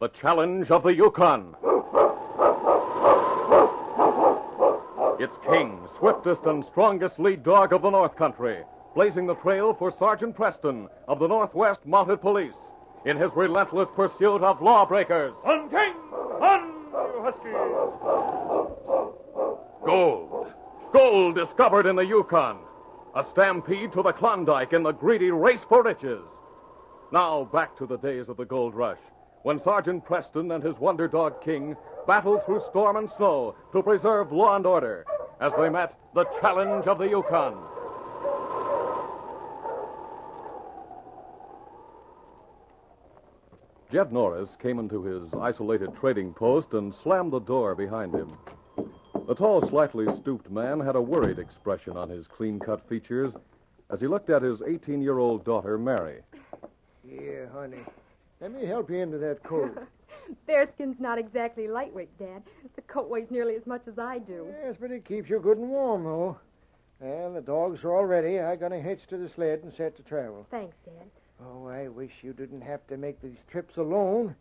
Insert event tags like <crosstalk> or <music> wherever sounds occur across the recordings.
The challenge of the Yukon. It's King, swiftest and strongest lead dog of the North Country, blazing the trail for Sergeant Preston of the Northwest Mounted Police in his relentless pursuit of lawbreakers. On King! On, you huskies! Gold. Gold discovered in the Yukon. A stampede to the Klondike in the greedy race for riches. Now back to the days of the gold rush, when Sergeant Preston and his wonder dog King battled through storm and snow to preserve law and order as they met the challenge of the Yukon. Jed Norris came into his isolated trading post and slammed the door behind him. The tall, slightly stooped man had a worried expression on his clean cut features as he looked at his 18 year old daughter, Mary. Here, honey. Let me help you into that coat. <laughs> Bearskin's not exactly lightweight, Dad. The coat weighs nearly as much as I do. yes, but it keeps you good and warm, though. And the dogs are all ready. I got a hitch to the sled and set to travel. Thanks, Dad. Oh, I wish you didn't have to make these trips alone.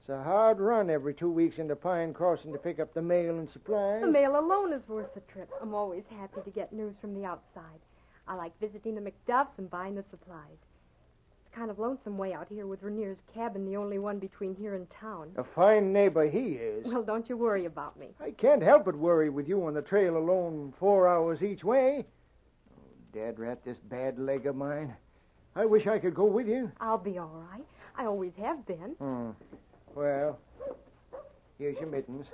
It's a hard run every two weeks into Pine Crossing to pick up the mail and supplies. The mail alone is worth the trip. I'm always happy to get news from the outside. I like visiting the McDuffs and buying the supplies. Kind of lonesome way out here with Rainier's cabin the only one between here and town. A fine neighbor he is. Well, don't you worry about me. I can't help but worry with you on the trail alone four hours each way. Oh, Dad rat, this bad leg of mine. I wish I could go with you. I'll be all right. I always have been. Hmm. Well, here's your mittens.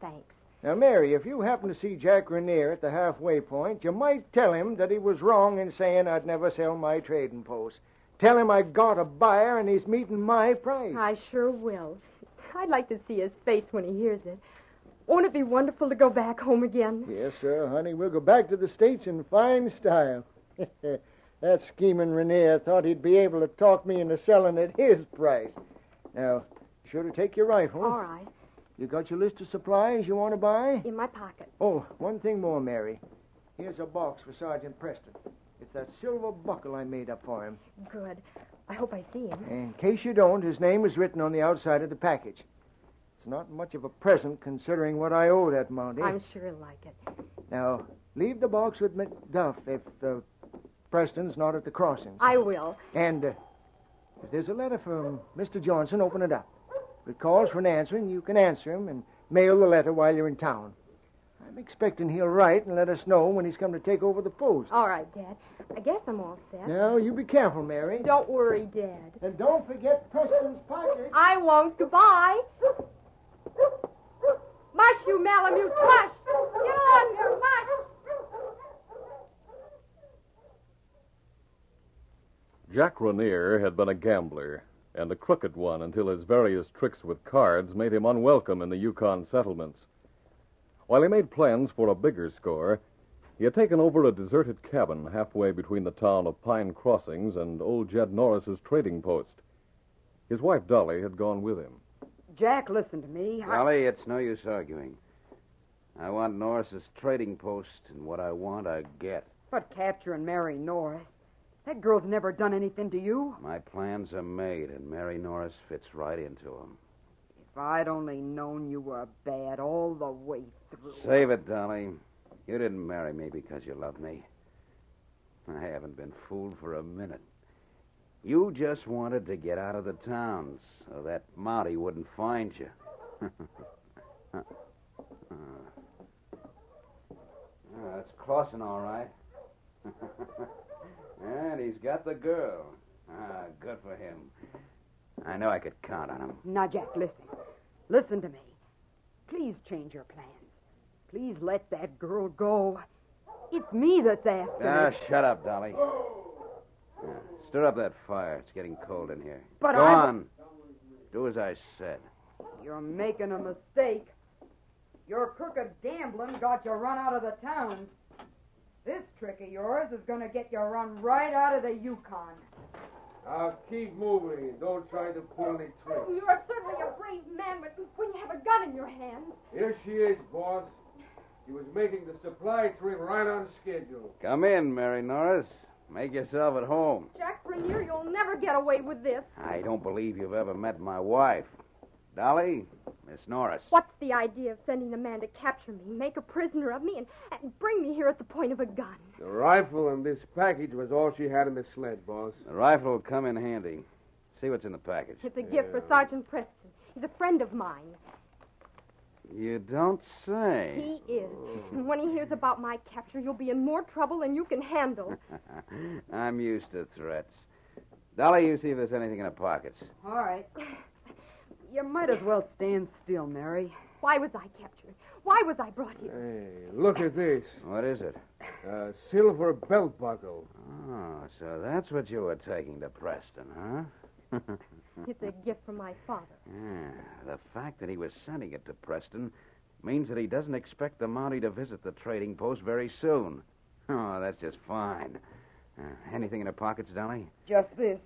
Thanks. Now, Mary, if you happen to see Jack Rainier at the halfway point, you might tell him that he was wrong in saying I'd never sell my trading post. Tell him I got a buyer and he's meeting my price. I sure will. I'd like to see his face when he hears it. Won't it be wonderful to go back home again? Yes, sir, honey. We'll go back to the States in fine style. <laughs> that scheming Rainier thought he'd be able to talk me into selling at his price. Now, be sure to take your rifle. All right. You got your list of supplies you want to buy? In my pocket. Oh, one thing more, Mary. Here's a box for Sergeant Preston. It's that silver buckle I made up for him. Good. I hope I see him. In case you don't, his name is written on the outside of the package. It's not much of a present considering what I owe that Mountie. I'm sure he'll like it. Now, leave the box with McDuff if uh, Preston's not at the crossings. I will. And uh, if there's a letter from Mr. Johnson, open it up. If it calls for an answering, you can answer him and mail the letter while you're in town. I'm expecting he'll write and let us know when he's come to take over the post. All right, Dad. I guess I'm all set. Now, you be careful, Mary. Don't worry, Dad. And don't forget Preston's pocket. I won't. Goodbye. Mush, you Malamute, mush! Get on there, mush! Jack Rainier had been a gambler, and a crooked one until his various tricks with cards made him unwelcome in the Yukon settlements. While he made plans for a bigger score, he had taken over a deserted cabin halfway between the town of Pine Crossings and old Jed Norris's trading post. His wife Dolly had gone with him. Jack, listen to me. I- Dolly, it's no use arguing. I want Norris's trading post, and what I want, I get. But capturing Mary Norris. That girl's never done anything to you. My plans are made, and Mary Norris fits right into them. If I'd only known you were bad all the way through. Save it, Dolly. You didn't marry me because you loved me. I haven't been fooled for a minute. You just wanted to get out of the towns so that Mountie wouldn't find you. <laughs> Ah, that's crossing all right. <laughs> and he's got the girl. Ah, good for him. I know I could count on him. Now, Jack, listen. Listen to me. Please change your plans. Please let that girl go. It's me that's asking. Ah, it. shut up, Dolly. Yeah, stir up that fire. It's getting cold in here. But Go I- on. Do as I said. You're making a mistake. Your crooked gambling got you run out of the town. This trick of yours is going to get you run right out of the Yukon. Now keep moving. Don't try to pull any tricks. You are certainly a brave man, but when you have a gun in your hand. Here she is, boss. She was making the supply trip right on schedule. Come in, Mary Norris. Make yourself at home. Jack Rainier, you'll never get away with this. I don't believe you've ever met my wife. Dolly, Miss Norris. What's the idea of sending a man to capture me, make a prisoner of me, and, and bring me here at the point of a gun? The rifle and this package was all she had in the sled, boss. The rifle will come in handy. See what's in the package. It's a gift for Sergeant Preston. He's a friend of mine. You don't say. He is. Oh. And when he hears about my capture, you'll be in more trouble than you can handle. <laughs> I'm used to threats. Dolly, you see if there's anything in the pockets. All right. <laughs> You might as well stand still, Mary. Why was I captured? Why was I brought here? Hey, look at this. What is it? A silver belt buckle. Oh, so that's what you were taking to Preston, huh? <laughs> It's a gift from my father. Yeah, the fact that he was sending it to Preston means that he doesn't expect the Mountie to visit the trading post very soon. Oh, that's just fine. Uh, anything in the pockets, Dolly? Just this.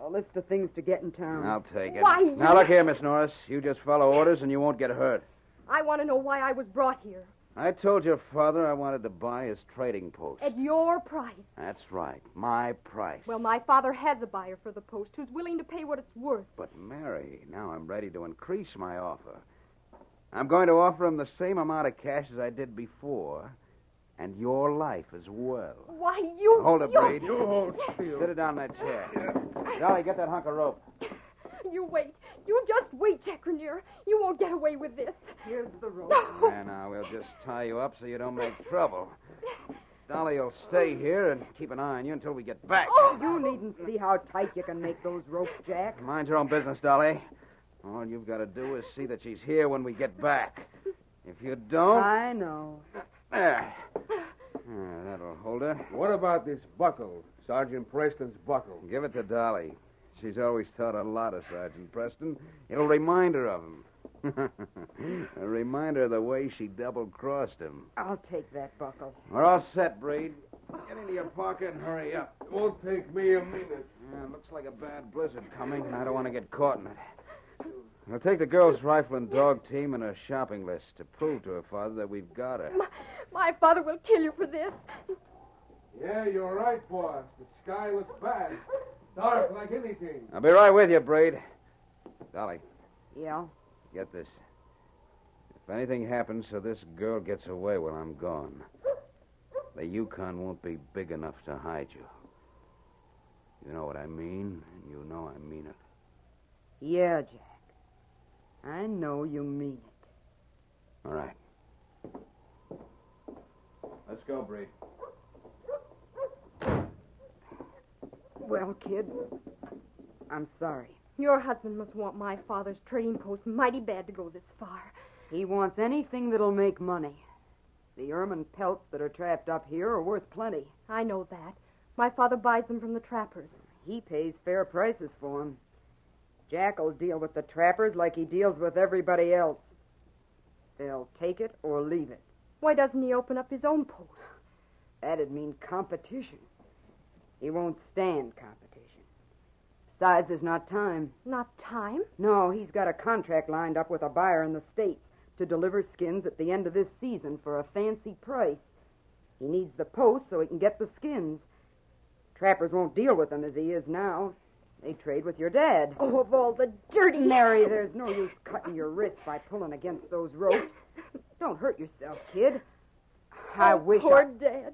A list of things to get in town. I'll take it. Why, Now, look here, Miss Norris. You just follow orders and you won't get hurt. I want to know why I was brought here. I told your father I wanted to buy his trading post. At your price. That's right. My price. Well, my father has a buyer for the post who's willing to pay what it's worth. But, Mary, now I'm ready to increase my offer. I'm going to offer him the same amount of cash as I did before, and your life as well. Why, you. Hold it, you, Breed. You hold still. Sit it down in that chair. <laughs> Dolly, get that hunk of rope. <laughs> You wait. You just wait, Jack Rainier. You won't get away with this. Here's the rope. And now we'll just tie you up so you don't make trouble. Dolly will stay here and keep an eye on you until we get back. Oh, You needn't see how tight you can make those ropes, Jack. Mind your own business, Dolly. All you've got to do is see that she's here when we get back. If you don't, I know. There. Yeah, that'll hold her. What about this buckle? Sergeant Preston's buckle. Give it to Dolly. She's always thought a lot of Sergeant Preston. It'll remind her of him. <laughs> a reminder of the way she double crossed him. I'll take that buckle. We're all set, Breed. Get into your pocket and hurry up. It won't take me a minute. Yeah, it looks like a bad blizzard coming, and I don't want to get caught in it. I'll take the girl's rifle and dog team and her shopping list to prove to her father that we've got her. My, my father will kill you for this. Yeah, you're right, boss. The sky looks bad. Dark like anything. I'll be right with you, Breed. Dolly, Yeah? get this. If anything happens so this girl gets away while I'm gone, the Yukon won't be big enough to hide you. You know what I mean, and you know I mean it. Yeah, Jack. I know you mean it. All right. Let's go, Breed. Well, kid, I'm sorry. Your husband must want my father's trading post mighty bad to go this far. He wants anything that'll make money. The ermine pelts that are trapped up here are worth plenty. I know that. My father buys them from the trappers. He pays fair prices for 'em. Jack'll deal with the trappers like he deals with everybody else. They'll take it or leave it. Why doesn't he open up his own post? That'd mean competition. He won't stand competition. Besides, there's not time. Not time? No, he's got a contract lined up with a buyer in the States to deliver skins at the end of this season for a fancy price. He needs the post so he can get the skins. Trappers won't deal with him as he is now. They trade with your dad. Oh, of all the dirty. Mary, <laughs> there's no use cutting your wrist by pulling against those ropes. Don't hurt yourself, kid. I oh, wish Poor I... Dad.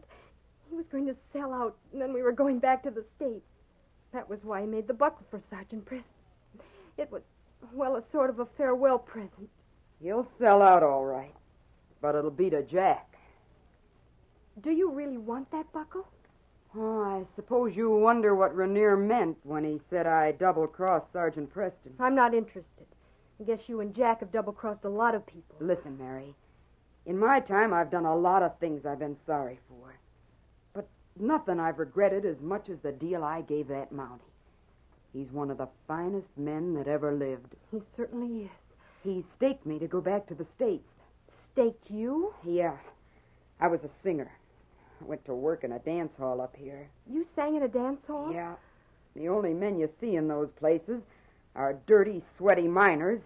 He was going to sell out, and then we were going back to the States. That was why he made the buckle for Sergeant Preston. It was, well, a sort of a farewell present. He'll sell out all right, but it'll be to Jack. Do you really want that buckle? Oh, I suppose you wonder what Rainier meant when he said I double-crossed Sergeant Preston. I'm not interested. I guess you and Jack have double-crossed a lot of people. Listen, Mary. In my time, I've done a lot of things I've been sorry for. But nothing I've regretted as much as the deal I gave that Mountie. He's one of the finest men that ever lived. He certainly is. He staked me to go back to the States. Staked you? Yeah. I was a singer. I went to work in a dance hall up here. You sang in a dance hall? Yeah. The only men you see in those places are dirty, sweaty miners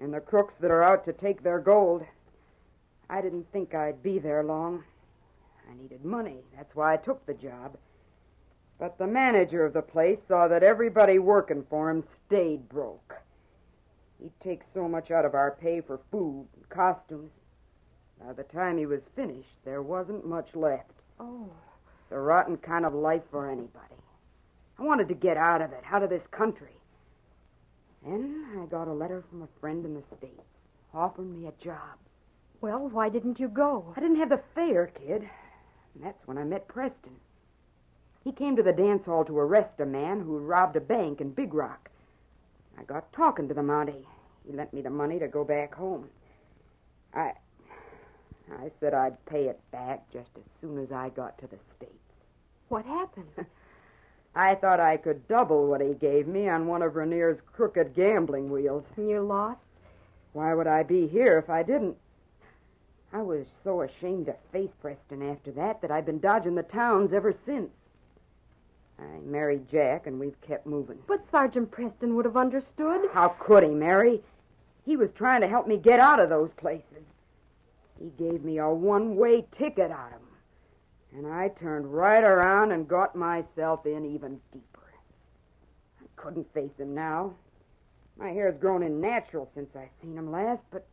and the crooks that are out to take their gold. I didn't think I'd be there long. I needed money. That's why I took the job. But the manager of the place saw that everybody working for him stayed broke. He'd take so much out of our pay for food and costumes. By the time he was finished, there wasn't much left. Oh. It's a rotten kind of life for anybody. I wanted to get out of it, out of this country. Then I got a letter from a friend in the States offering me a job. Well, why didn't you go? I didn't have the fare, kid. And that's when I met Preston. He came to the dance hall to arrest a man who robbed a bank in Big Rock. I got talking to the Mountie. He lent me the money to go back home. I I said I'd pay it back just as soon as I got to the States. What happened? <laughs> I thought I could double what he gave me on one of Rainier's crooked gambling wheels. you lost? Why would I be here if I didn't? I was so ashamed to face Preston after that that I've been dodging the towns ever since. I married Jack, and we've kept moving. But Sergeant Preston would have understood. How could he, Mary? He was trying to help me get out of those places. He gave me a one way ticket out of 'em. And I turned right around and got myself in even deeper. I couldn't face him now. My hair's grown in natural since I seen him last, but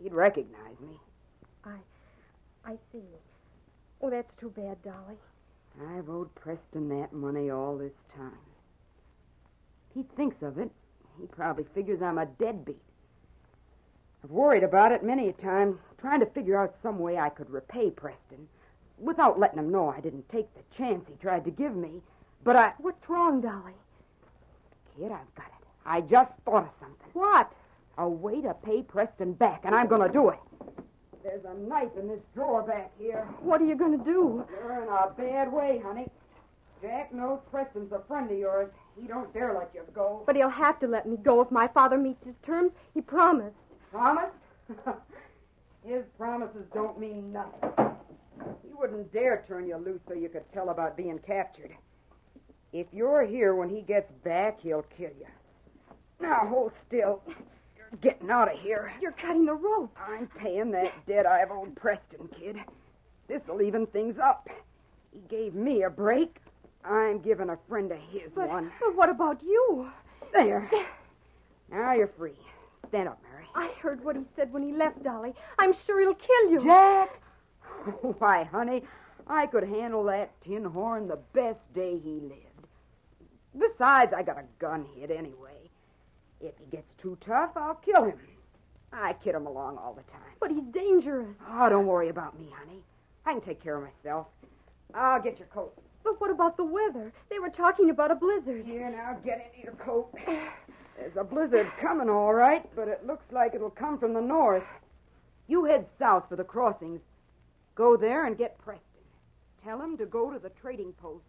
he'd recognize me. I I see. Oh, that's too bad, Dolly. I've owed Preston that money all this time. He thinks of it. He probably figures I'm a deadbeat. I've worried about it many a time, trying to figure out some way I could repay Preston without letting him know I didn't take the chance he tried to give me. But I. What's wrong, Dolly? Kid, I've got it. I just thought of something. What? A way to pay Preston back, and I'm going to do it. There's a knife in this drawer back here. What are you going to do? You're in a bad way, honey. Jack knows Preston's a friend of yours. He don't dare let you go. But he'll have to let me go if my father meets his terms. He promised. Promised? <laughs> His promises don't mean nothing. He wouldn't dare turn you loose so you could tell about being captured. If you're here when he gets back, he'll kill you. Now, hold still. You're getting out of here. You're cutting the rope. I'm paying that debt I've owed Preston, kid. This'll even things up. He gave me a break. I'm giving a friend of his But, one. but what about you? There. Now you're free. Stand up. I heard what he said when he left, Dolly. I'm sure he'll kill you. Jack? <laughs> Why, honey, I could handle that tin horn the best day he lived. Besides, I got a gun hit anyway. If he gets too tough, I'll kill him. I kid him along all the time. But he's dangerous. Oh, don't worry about me, honey. I can take care of myself. I'll get your coat. But what about the weather? They were talking about a blizzard. Here, now get into your coat. <sighs> <sighs> <sighs> There's a blizzard coming, all right, but it looks like it'll come from the north. You head south for the crossings. Go there and get Preston. Tell him to go to the trading post.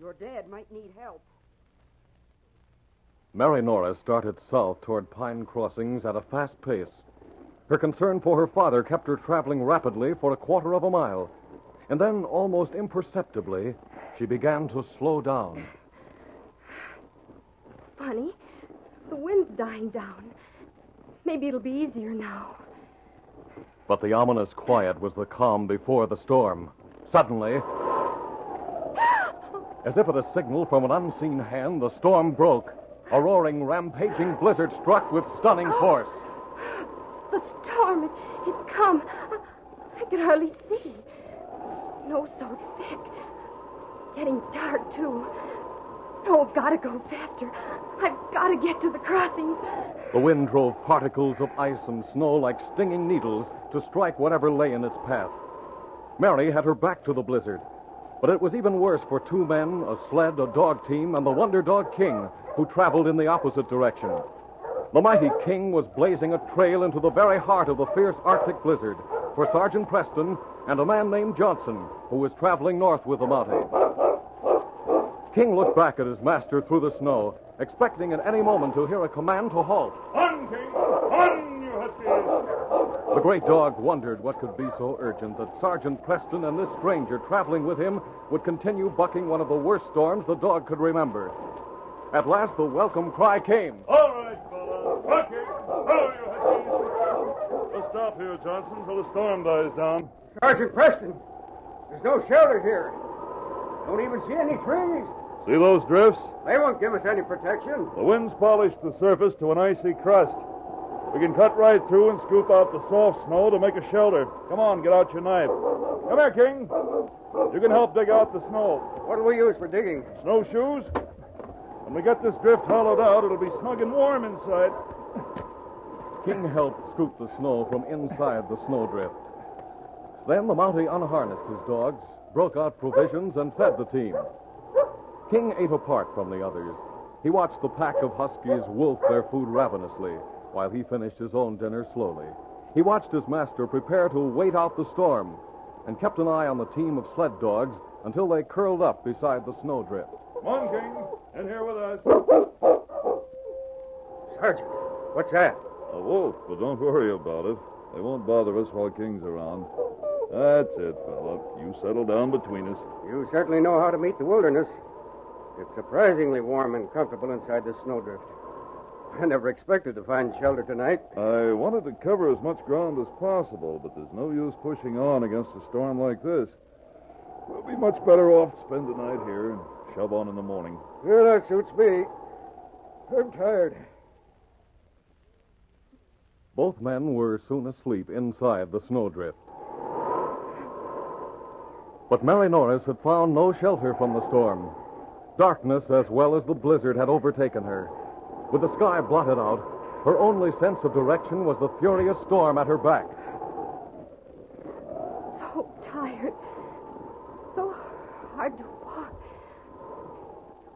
Your dad might need help. Mary Norris started south toward Pine Crossings at a fast pace. Her concern for her father kept her traveling rapidly for a quarter of a mile. And then, almost imperceptibly, she began to slow down. Funny. The wind's dying down. Maybe it'll be easier now. But the ominous quiet was the calm before the storm. Suddenly, as if at a signal from an unseen hand, the storm broke. A roaring, rampaging blizzard struck with stunning force. The storm, it, it's come. I, I can hardly see. The snow's so thick. Getting dark, too. Oh, gotta go faster. I've gotta get to the crossings. The wind drove particles of ice and snow like stinging needles to strike whatever lay in its path. Mary had her back to the blizzard. But it was even worse for two men, a sled, a dog team, and the Wonder Dog King, who traveled in the opposite direction. The mighty King was blazing a trail into the very heart of the fierce Arctic blizzard for Sergeant Preston and a man named Johnson, who was traveling north with the Mountie. King looked back at his master through the snow, expecting at any moment to hear a command to halt. On, King! On, you huskies! The great dog wondered what could be so urgent that Sergeant Preston and this stranger traveling with him would continue bucking one of the worst storms the dog could remember. At last, the welcome cry came. All right, fellas. Okay. Hello, you huskies. We'll stop here, Johnson, till the storm dies down. Sergeant Preston, there's no shelter here. Don't even see any trees. See those drifts? They won't give us any protection. The wind's polished the surface to an icy crust. We can cut right through and scoop out the soft snow to make a shelter. Come on, get out your knife. Come here, King. You can help dig out the snow. What do we use for digging? Snowshoes? When we get this drift hollowed out, it'll be snug and warm inside. King helped scoop the snow from inside the snowdrift. Then the Mountie unharnessed his dogs, broke out provisions, and fed the team. King ate apart from the others. He watched the pack of huskies wolf their food ravenously while he finished his own dinner slowly. He watched his master prepare to wait out the storm and kept an eye on the team of sled dogs until they curled up beside the snowdrift. Come on, King. In here with us. Sergeant, what's that? A wolf, but don't worry about it. They won't bother us while King's around. That's it, fella. You settle down between us. You certainly know how to meet the wilderness. It's surprisingly warm and comfortable inside this snowdrift. I never expected to find shelter tonight. I wanted to cover as much ground as possible, but there's no use pushing on against a storm like this. We'll be much better off to spend the night here and shove on in the morning. Well, that suits me. I'm tired. Both men were soon asleep inside the snowdrift. But Mary Norris had found no shelter from the storm. Darkness as well as the blizzard had overtaken her. With the sky blotted out, her only sense of direction was the furious storm at her back. So tired. So hard to walk.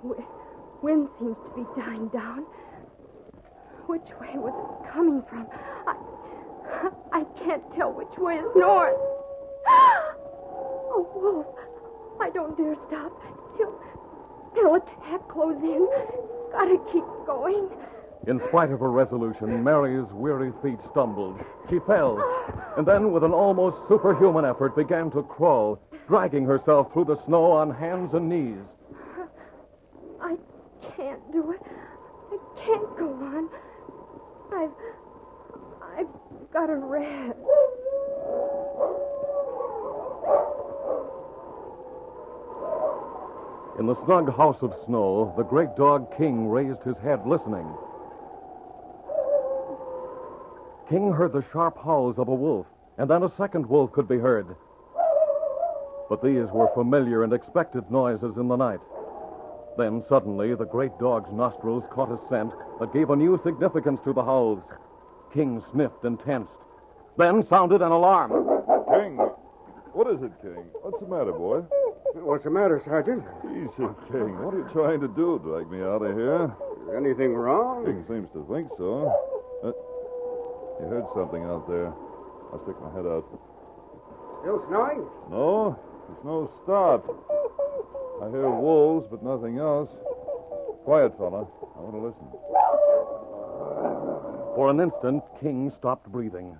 W- wind seems to be dying down. Which way was it coming from? I, I can't tell which way is north. <gasps> A wolf. I don't dare stop. He'll, he'll attack, close in. Gotta keep going. In spite of her resolution, Mary's weary feet stumbled. She fell, and then, with an almost superhuman effort, began to crawl, dragging herself through the snow on hands and knees. I can't do it. I can't go on. I've. I've got to rest. In the snug house of snow, the great dog King raised his head, listening. King heard the sharp howls of a wolf, and then a second wolf could be heard. But these were familiar and expected noises in the night. Then suddenly the great dog's nostrils caught a scent that gave a new significance to the howls. King sniffed and tensed. Then sounded an alarm. King. What is it, King? What's the matter, boy? What's the matter, Sergeant? Easy, King. What are you trying to do? Drag me out of here? Anything wrong? King seems to think so. Uh, you heard something out there. I'll stick my head out. Still snowing? No, the snow stopped. I hear wolves, but nothing else. Quiet, fella. I want to listen. For an instant, King stopped breathing.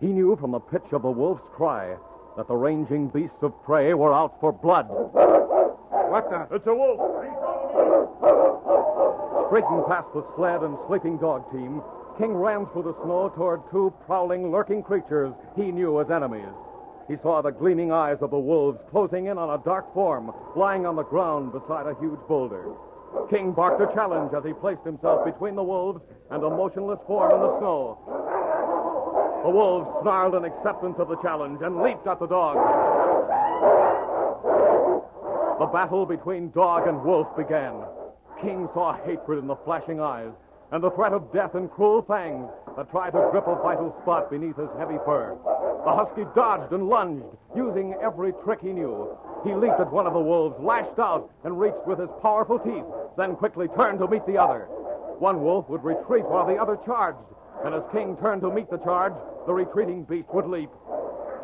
He knew from the pitch of the wolf's cry that the ranging beasts of prey were out for blood. What the? It's a wolf. Streaking past the sled and sleeping dog team, King ran through the snow toward two prowling, lurking creatures he knew as enemies. He saw the gleaming eyes of the wolves closing in on a dark form lying on the ground beside a huge boulder. King barked a challenge as he placed himself between the wolves and a motionless form in the snow. The wolves snarled in acceptance of the challenge and leaped at the dog. The battle between dog and wolf began. King saw hatred in the flashing eyes and the threat of death in cruel fangs that tried to grip a vital spot beneath his heavy fur. The husky dodged and lunged, using every trick he knew. He leaped at one of the wolves, lashed out, and reached with his powerful teeth, then quickly turned to meet the other. One wolf would retreat while the other charged, and as King turned to meet the charge, the retreating beast would leap.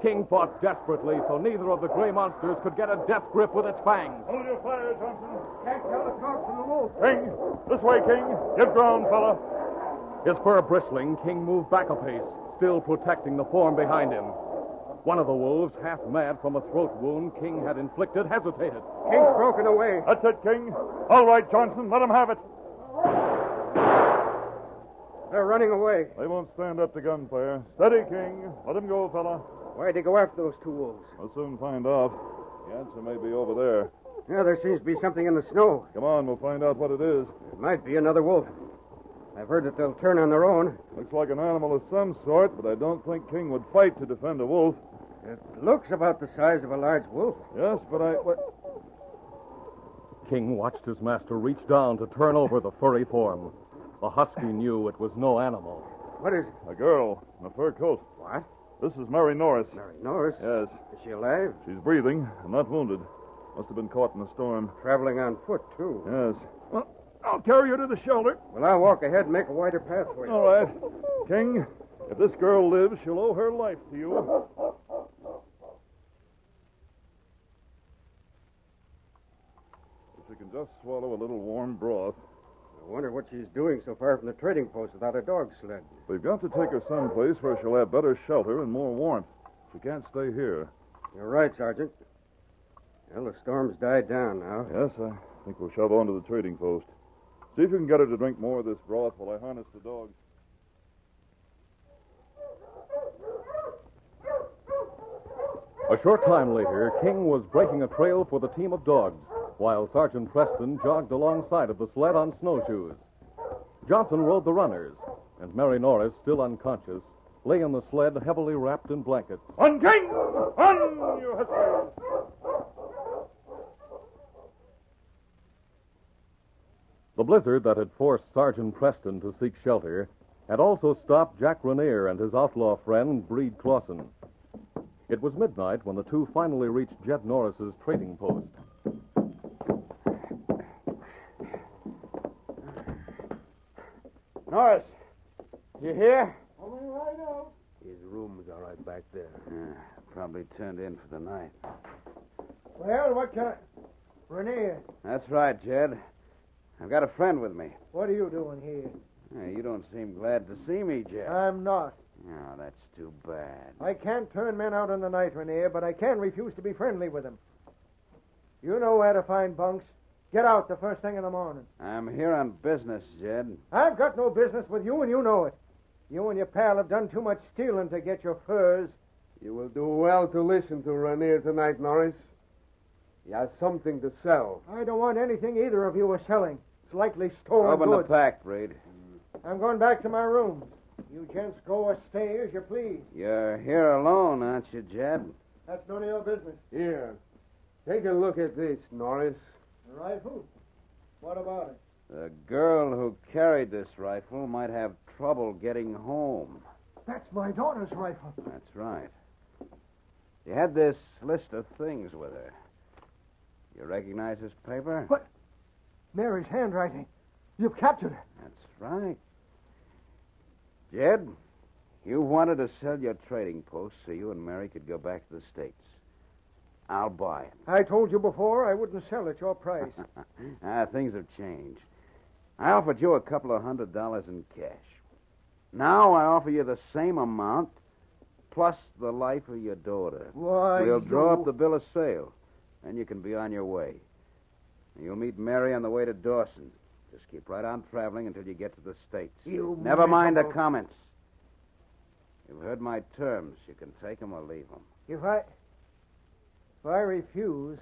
King fought desperately so neither of the gray monsters could get a death grip with its fangs. Hold your fire, Johnson. Can't tell the smoke from the wolf. King, this way, King. Get ground, fella. His fur bristling, King moved back a pace, still protecting the form behind him. One of the wolves, half mad from a throat wound King had inflicted, hesitated. King's broken away. That's it, King. All right, Johnson. Let him have it. They're running away. They won't stand up to gunfire. Steady, King. Let him go, fella. Why'd they go after those two wolves? We'll soon find out. The answer may be over there. Yeah, there seems to be something in the snow. Come on, we'll find out what it is. It might be another wolf. I've heard that they'll turn on their own. Looks like an animal of some sort, but I don't think King would fight to defend a wolf. It looks about the size of a large wolf. Yes, but I. What? King watched his master reach down to turn over the furry form. The husky knew it was no animal. What is it? A girl in a fur coat. What? This is Mary Norris. Mary Norris? Yes. Is she alive? She's breathing and not wounded. Must have been caught in a storm. Traveling on foot, too. Yes. Well, I'll carry her to the shelter. Well, I'll walk ahead and make a wider path for you. All right. King, if this girl lives, she'll owe her life to you. If she can just swallow a little warm broth. I wonder what she's doing so far from the trading post without a dog sled. We've got to take her someplace where she'll have better shelter and more warmth. She can't stay here. You're right, Sergeant. Well, the storm's died down now. Yes, I think we'll shove on to the trading post. See if you can get her to drink more of this broth while I harness the dogs. A short time later, King was breaking a trail for the team of dogs, while Sergeant Preston jogged alongside of the sled on snowshoes. Johnson rode the runners, and Mary Norris, still unconscious, lay in the sled heavily wrapped in blankets. On, King! On, you huskies! The blizzard that had forced Sergeant Preston to seek shelter had also stopped Jack Rainier and his outlaw friend, Breed Clausen. It was midnight when the two finally reached Jed Norris's trading post. Norris, you here? Coming right out. His room's all right back there. Yeah, probably turned in for the night. Well, what can I... Rainier, That's right, Jed. I've got a friend with me. what are you doing here? You don't seem glad to see me, Jed. I'm not. Oh, that's too bad. I can't turn men out in the night, Rainier, but I can refuse to be friendly with them. You know where to find bunks. Get out the first thing in the morning. I'm here on business, Jed. I've got no business with you, and you know it. You and your pal have done too much stealing to get your furs. You will do well to listen to Rainier tonight, Norris. He has something to sell. I don't want anything either of you are selling. It's likely stolen Open goods. the pack, Breed. I'm going back to my room. You gents go or stay as you please. You're here alone, aren't you, Jed? That's none of your business. Here. Take a look at this, Norris. Rifle? What about it? The girl who carried this rifle might have trouble getting home. That's my daughter's rifle. That's right. She had this list of things with her. You recognize this paper? What? Mary's handwriting. You've captured her. That's right. Jed, you wanted to sell your trading post so you and Mary could go back to the States. I'll buy it. I told you before I wouldn't sell at your price. <laughs> ah, things have changed. I offered you a couple of hundred dollars in cash. Now I offer you the same amount plus the life of your daughter. Why, we'll draw up the bill of sale, and you can be on your way. You'll meet Mary on the way to Dawson. Just keep right on traveling until you get to the States. You Never mind the comments. You've heard my terms. You can take 'em or leave 'em. If I. If I refuse.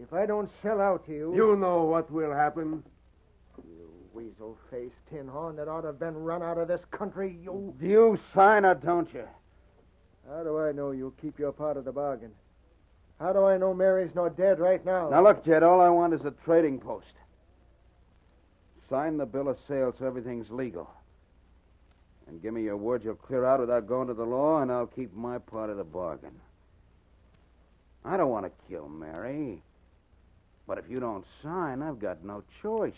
If I don't sell out to you. You know what will happen. You weasel faced tin horn that ought to have been run out of this country, you. Do you sign or don't you? How do I know you'll keep your part of the bargain? How do I know Mary's not dead right now? Now, look, Jed, all I want is a trading post. Sign the bill of sale so everything's legal. And give me your word you'll clear out without going to the law, and I'll keep my part of the bargain. I don't want to kill Mary. But if you don't sign, I've got no choice.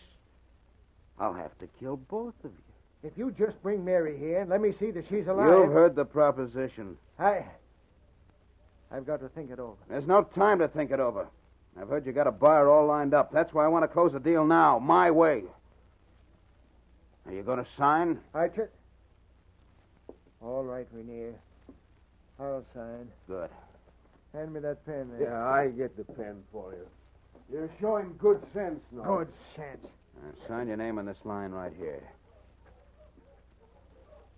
I'll have to kill both of you. If you just bring Mary here and let me see that she's alive. You've heard the proposition. I. I've got to think it over. There's no time to think it over. I've heard you got a buyer all lined up. That's why I want to close the deal now, my way. Are you going to sign? I t- All right, Rainier. I'll sign. Good. Hand me that pen there. Yeah, I get the pen for you. You're showing good sense, Norris. Good sense. Uh, sign your name on this line right here.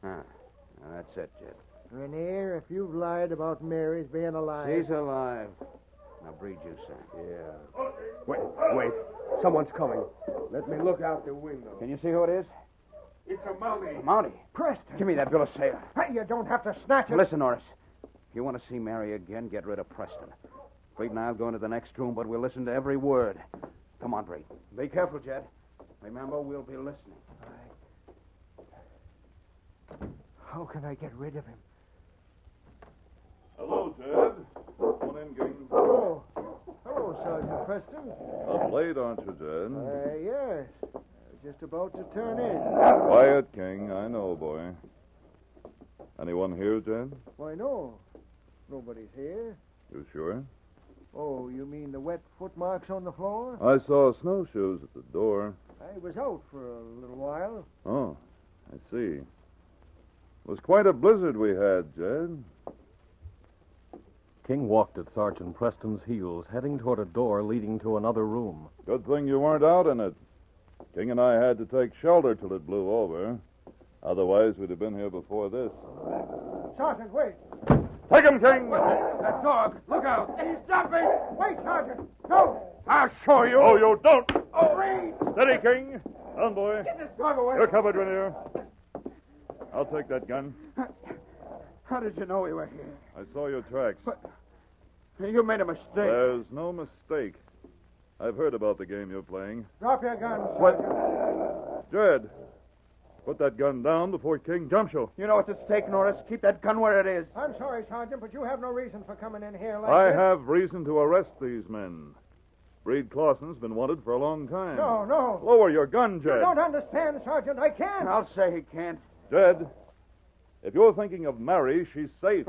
Ah, now that's it, Jed. Rainier, if you've lied about Mary's being alive. She's alive. Now, Breed, you sign. Yeah. Wait, wait. Someone's coming. Let me look out the window. Can you see who it is? It's a Mountie. Mountie, Preston. give me that bill of sale. Hey, you don't have to snatch it. Listen, Norris. If you want to see Mary again, get rid of Preston. Breed and I'll go into the next room, but we'll listen to every word. Come on, Breed. Be careful, Jed. Remember, we'll be listening. How can I get rid of him? Hello, Jed. Come in, King. Oh, hello, Sergeant Preston. Up late, aren't you, Jed? Uh, yes. Just about to turn in. Quiet, King. I know, boy. Anyone here, Jed? Why, no. Nobody's here. You sure? Oh, you mean the wet footmarks on the floor? I saw snowshoes at the door. I was out for a little while. Oh, I see. It was quite a blizzard we had, Jed. King walked at Sergeant Preston's heels, heading toward a door leading to another room. Good thing you weren't out in it. King and I had to take shelter till it blew over. Otherwise, we'd have been here before this. Sergeant, wait. Take him, King! That dog. Look out. He's jumping. Wait, Sergeant. No. I'll show you. Oh, you don't! Oh, Reed. Steady, King. Down, boy. Get this dog away. You're covered, Rainier. I'll take that gun. How did you know we were here? I saw your tracks. But You made a mistake. There's no mistake. I've heard about the game you're playing. Drop your gun, What? Jed, put that gun down before King jumps you. You know what's at stake, Norris. Keep that gun where it is. I'm sorry, Sergeant, but you have no reason for coming in here like I this. have reason to arrest these men. Breed Clausen's been wanted for a long time. No, no. Lower your gun, You Jed. don't understand, Sergeant. I can't. I'll say he can't. Jed, if you're thinking of Mary, she's safe.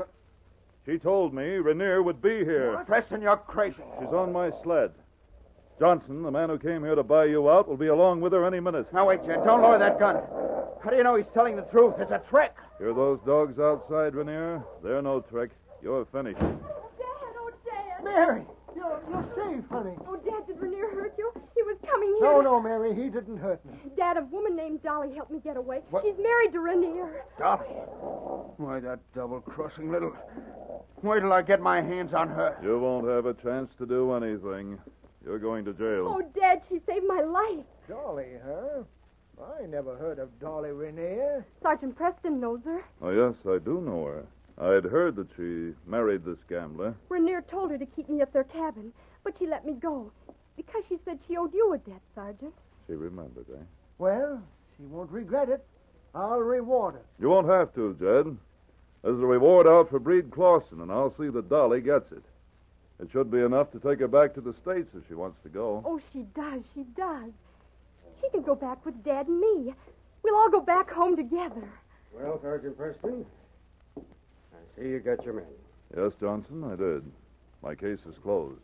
She told me Rainier would be here. Preston, you're crazy. She's on my sled. Johnson, the man who came here to buy you out, will be along with her any minute. Now, wait, Jed. Don't lower that gun. How do you know he's telling the truth? It's a trick. Hear those dogs outside, Rainier? They're no trick. You're finished. Oh, Dad, oh, Dad. Mary, you're, you're safe, honey. Oh, Dad, did Rainier hurt you? He was coming here. No, no, Mary, he didn't hurt me. Dad, a woman named Dolly helped me get away. What? She's married to Rainier. Dolly. Why, that double-crossing little... Wait till I get my hands on her. You won't have a chance to do anything. You're going to jail. Oh, Dad, she saved my life. Dolly, huh? I never heard of Dolly Rainier. Sergeant Preston knows her. Oh, yes, I do know her. I'd heard that she married this gambler. Rainier told her to keep me at their cabin, but she let me go because she said she owed you a debt, Sergeant. She remembered, eh? Well, she won't regret it. I'll reward her. You won't have to, Jed. There's a reward out for Breed Clausen, and I'll see that Dolly gets it. It should be enough to take her back to the States if she wants to go. Oh, she does, she does. She can go back with Dad and me. We'll all go back home together. Well, Sergeant Preston, I see you got your men. Yes, Johnson, I did. My case is closed.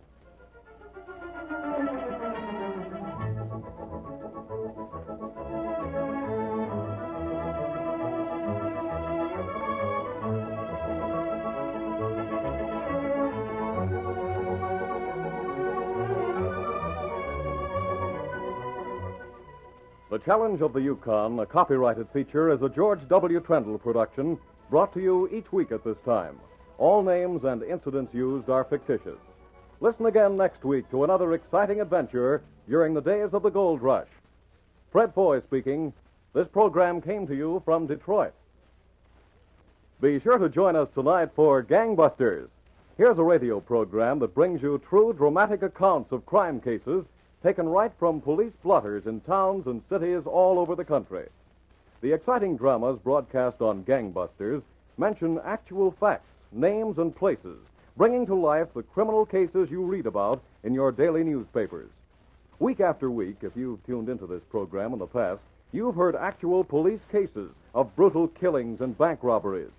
Challenge of the Yukon, a copyrighted feature, is a George W. Trendle production brought to you each week at this time. All names and incidents used are fictitious. Listen again next week to another exciting adventure during the days of the gold rush. Fred Foy speaking. This program came to you from Detroit. Be sure to join us tonight for Gangbusters. Here's a radio program that brings you true dramatic accounts of crime cases taken right from police blotters in towns and cities all over the country. The exciting dramas broadcast on Gangbusters mention actual facts, names, and places, bringing to life the criminal cases you read about in your daily newspapers. Week after week, if you've tuned into this program in the past, you've heard actual police cases of brutal killings and bank robberies.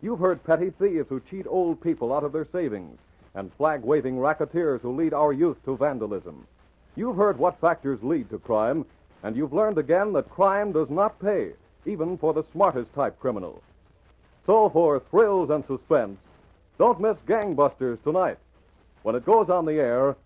You've heard petty thieves who cheat old people out of their savings and flag waving racketeers who lead our youth to vandalism. You've heard what factors lead to crime, and you've learned again that crime does not pay, even for the smartest type criminal. So, for thrills and suspense, don't miss Gangbusters tonight. When it goes on the air,